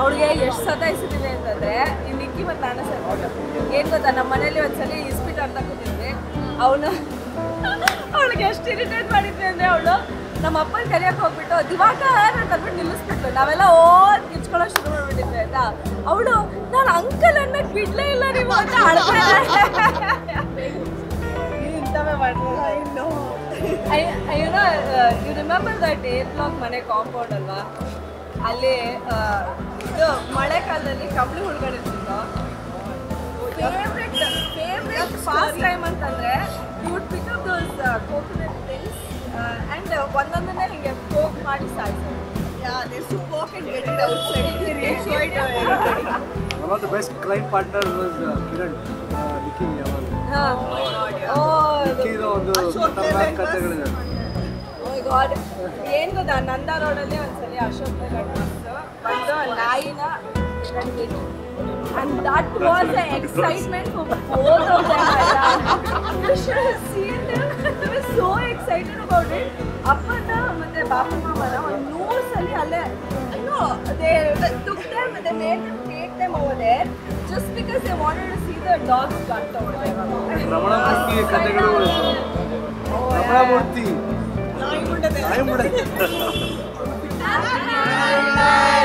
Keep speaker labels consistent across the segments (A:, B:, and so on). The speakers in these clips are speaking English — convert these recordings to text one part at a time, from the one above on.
A: ಅವಳಿಗೆ ಎಷ್ಟು ಸತಾಯಿಸಿದೀವಿ ಅಂತಂದ್ರೆ ಈ ನಿಕ್ಕಿ ಮತ್ತು ನಾನು ಸರ್ ಏನು ಗೊತ್ತಾ ನಮ್ಮ ಮನೇಲಿ ಒಂದ್ಸಲಿ ಇಸ್ಪಿಟ್ ಅಂತ ಕೂತಿದ್ವಿ. ಅವನು ಅವಳಿಗೆ ಎಷ್ಟು ಇರಿಟೇಟ್ ಮಾಡಿದ್ವಿ ಅಂದರೆ ಅವಳು ನಮ್ಮ ಅಪ್ಪನ ಕರಿಯಕ್ಕೆ ಹೋಗ್ಬಿಟ್ಟು ದಿವಾಕರ್ ಅಂತ ಅಂದ್ಬಿಟ್ಟು ನಿಲ್ಲಿಸ್ಬಿಟ್ಟು ನಾವೆಲ್ಲ ಓ ಕಿಚ್ಕೊಳ್ಳೋ ಶುರು ಮಾಡ್ಬಿಟ್ಟಿದ್ವಿ ಆಯ್ತಾ? ಅವಳು ನಾನು ಅಂಕಲ್ ಅನ್ನೋಕೆ ಬಿಡ್ಲೇ ಇಲ್ಲ ನೀವು ಅಂತ
B: ಇಂಥವೇ ಮಾಡಿದ್ರೆ ಇನ್ನು
A: no you remember that air block ಮನೆ ಕಾಂಪೌಂಡ್ ಅಲ್ವಾ? ಅಲ್ಲಿ ಇದು ಮಳೆಕಾಲದಲ್ಲಿ ಕಬ್ಳಿ ಹುಡುಗಡಿರ್ತಿತ್ತು ಫೇವ್ರೆಟ್ ಫಾಸ್ಟ್ ಟೈಮ್ ಅಂತಂದರೆ ದೋಸ್ ಒಂದೊಂದನ್ನೇ ಹಿಂಗೆ ಕೋಕ್ ಮಾಡಿ ಸಾಯಿಸೋದು
C: ಯಾ
A: ದೇ ಔಟ್ ಏನು ಗೊತ್ತಾ ನಂದಾ ರೋಡಲ್ಲಿ ಒಂದ್ಸಲಿ ಅಶೋಕ್ ಲೇಲ್ಯಾಂಡ್ ಬಂದು ನಾಯಿನ and that was the excitement for both of them you should have seen them they were so excited about it ಅಪ್ಪನ ಮತ್ತೆ ಬಾಪು ಮಾಮನ ಒಂದು ನೂರು ಸಲ ಅಲ್ಲೇ no they took them they made them take them over there just because they wanted to see the dogs cut over there
C: Ramana ಮೂರ್ತಿ ಕಥೆಗಳು
A: Oh,
C: Ramana
A: yeah.
C: ಮೂರ್ತಿ
B: ನಾಯಿ La
C: la la
D: la.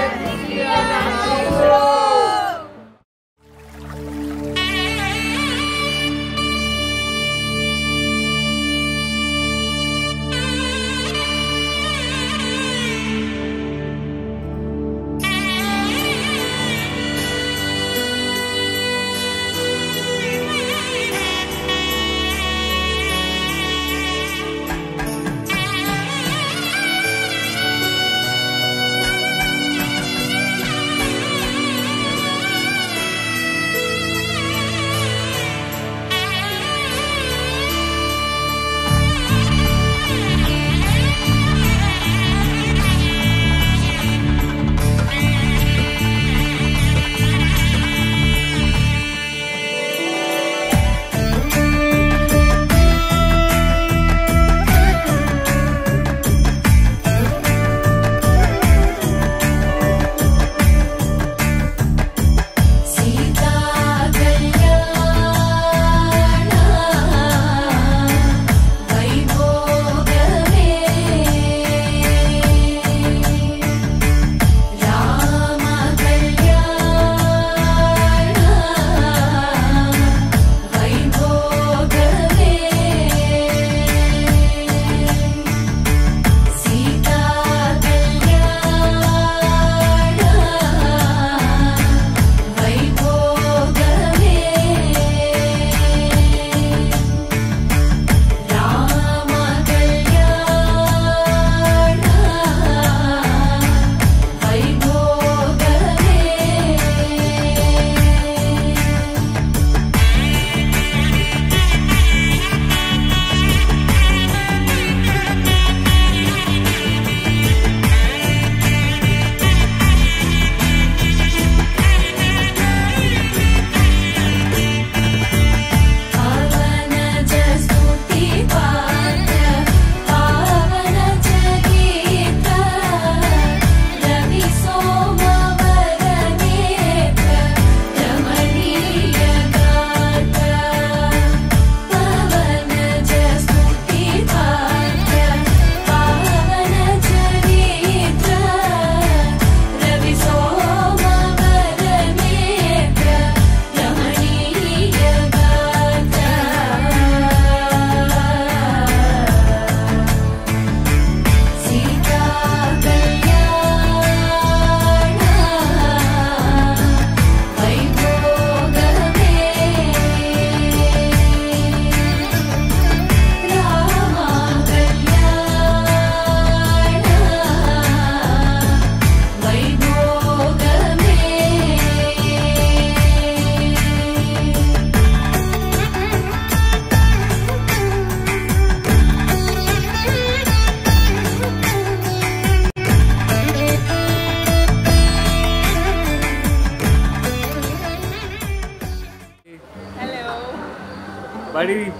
D: Buddy,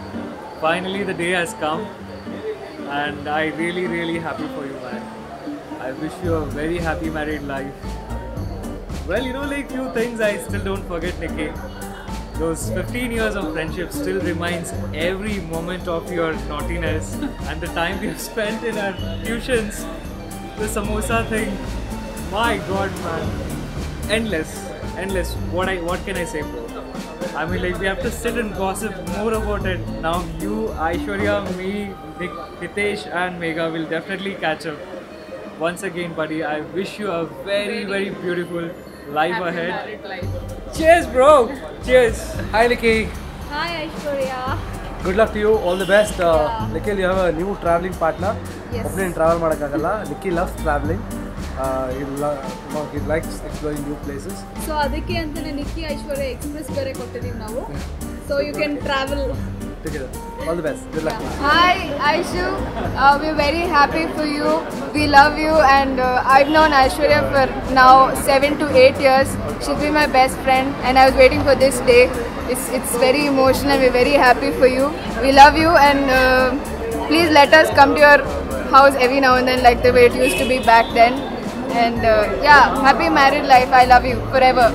D: finally the day has come, and I really, really happy for you, man. I wish you a very happy married life. Well, you know, like few things I still don't forget, Nikki. Those 15 years of friendship still reminds every moment of your naughtiness and the time we have spent in our tuitions. The samosa thing, my God, man, endless, endless. What I, what can I say, bro? I mean, like we have to sit and gossip more about it. Now, you, Aishwarya, me, Nik- Hitesh, and Megha will definitely catch up. Once again, buddy, I wish you a very, very beautiful life ahead. Cheers, bro. Cheers.
C: Hi, Nikki.
A: Hi Aishwarya.
C: Good luck to you. All the best. Uh,
A: Yeah.
C: Nikhil, you have a new traveling partner.
A: Yes.
C: ಒಬ್ಬನೇ travel ಮಾಡೋಕ್ಕಾಗಲ್ಲ ನಿಕ್ಕಿ loves travelling he likes exploring new places.
A: So ಅದಕ್ಕೆ ಅಂತಾನೆ ನಿಕ್ಕಿ Aishwarya express ಬೇರೆ ಕೊಟ್ಟಿದ್ದೀವಿ ನಾವು so you can travel
C: Together. All the best. Good luck.
E: Hi, Aishu. Uh, we're very happy for you. We love you, and uh, I've known Aishwarya for now seven to eight years. She's been my best friend, and I was waiting for this day. It's it's very emotional. We're very happy for you. We love you, and uh, please let us come to your house every now and then, like the way it used to be back then. And uh, yeah, happy married life. I love you forever.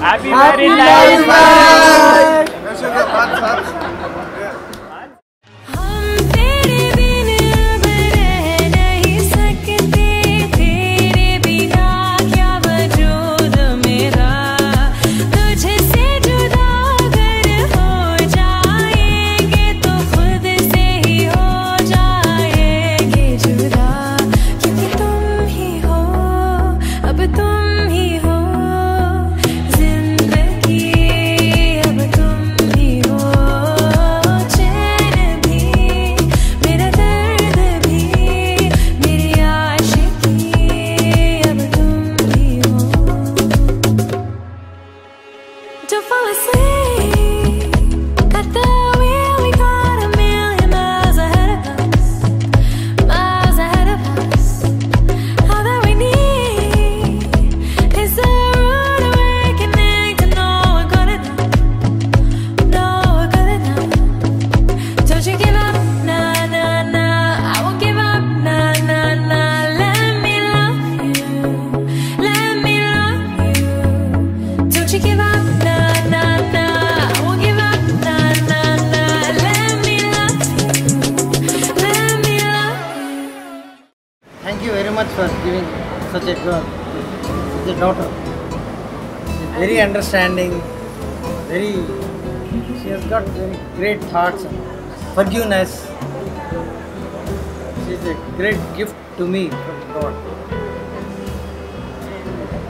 D: Happy married life.
F: हम
G: daughter. Very understanding, very. She has got very great thoughts and forgiveness. She's a great gift to me from God.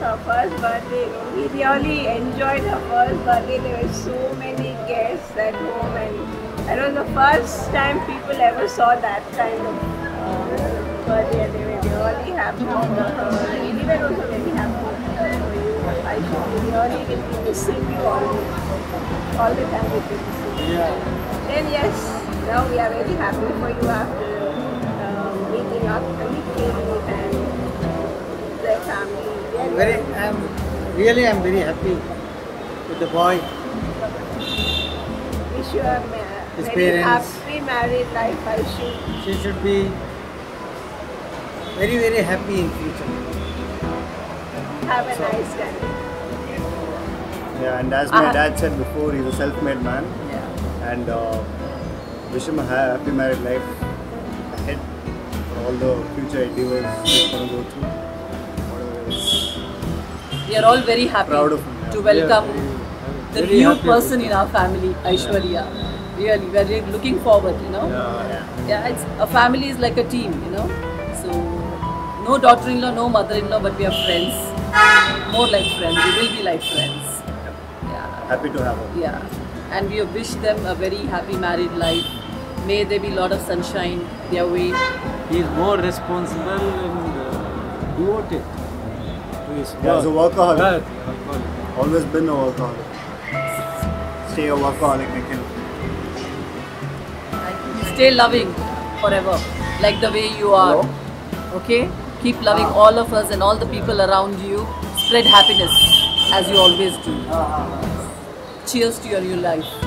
B: her first birthday. We really enjoyed her first birthday. There were so many guests at home, and it was the first time people ever saw that kind of uh, birthday. They were really happy happy. I really will be missing you all, all the time. We'll be missing you. Then yes, now we are very happy for you after uh, meeting up and and their family. We
G: Very, I'm really, I'm very happy with the boy.
B: wish you a
G: His
B: very
G: parents.
B: happy married life. I should.
G: She should be very, very happy in future.
B: Have a nice time.
H: Yeah, and as my
B: Uh-huh.
H: dad said before, he's a self-made man,
B: Yeah.
H: and uh, wish him a happy married life ahead for all the future endeavors he's gonna go through. Whatever.
I: We are all very happy
H: Proud of him, yeah.
I: to welcome the
C: Very
I: new person in our family, Aishwarya. Really, we are looking forward, you know. Yeah, it's a family is like a team, you know. So, no daughter-in-law, no mother-in-law, but we are friends. More like friends. We will be like friends. Yeah,
H: Happy to have her.
I: yeah. And we wish them a very happy married life. May there be a lot of sunshine their way.
J: He is more responsible and uh, devoted to his
H: Yeah, he's a
J: work.
H: workaholic.
J: Work.
H: Always been a workaholic. Stay a workaholic, Nikhil.
I: Stay loving forever, like the way you are. Okay? Keep loving all of us and all the people around you. Spread happiness as you always do. Ah, ah, ah. Cheers to your new life.